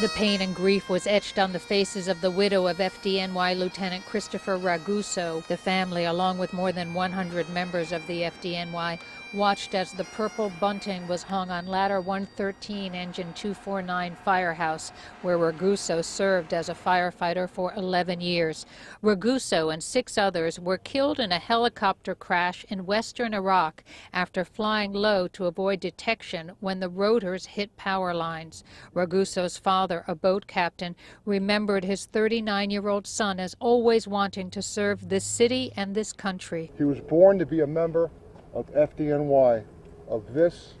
The pain and grief was etched on the faces of the widow of FDNY Lieutenant Christopher Raguso. The family, along with more than 100 members of the FDNY, watched as the purple bunting was hung on ladder 113, engine 249 firehouse, where Raguso served as a firefighter for 11 years. Raguso and six others were killed in a helicopter crash in western Iraq after flying low to avoid detection when the rotors hit power lines. Raguso's father, a boat captain, remembered his 39 year old son as always wanting to serve this city and this country. He was born to be a member of FDNY. Of this,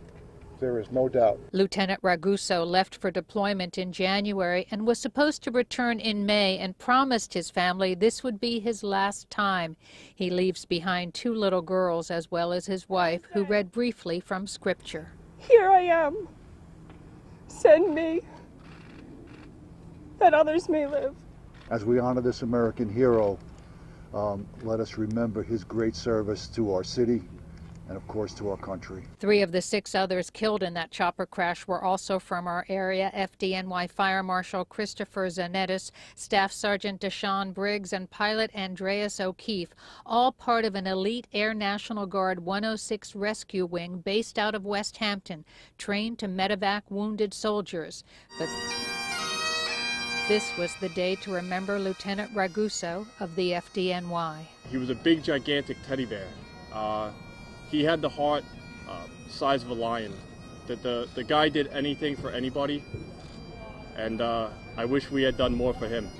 there is no doubt. Lieutenant Raguso left for deployment in January and was supposed to return in May and promised his family this would be his last time. He leaves behind two little girls as well as his wife, who read briefly from Scripture. Here I am. Send me that others may live. As we honor this American hero, um, let us remember his great service to our city and, of course, to our country. Three of the six others killed in that chopper crash were also from our area. FDNY Fire Marshal Christopher Zanetis, Staff Sergeant Dashan Briggs, and pilot Andreas O'Keeffe, all part of an elite Air National Guard 106 rescue wing based out of Westhampton, trained to medevac wounded soldiers. But this was the day to remember Lieutenant Raguso of the FDNY. He was a big, gigantic teddy bear. Uh, he had the heart uh, size of a lion. That the, the guy did anything for anybody, and uh, I wish we had done more for him.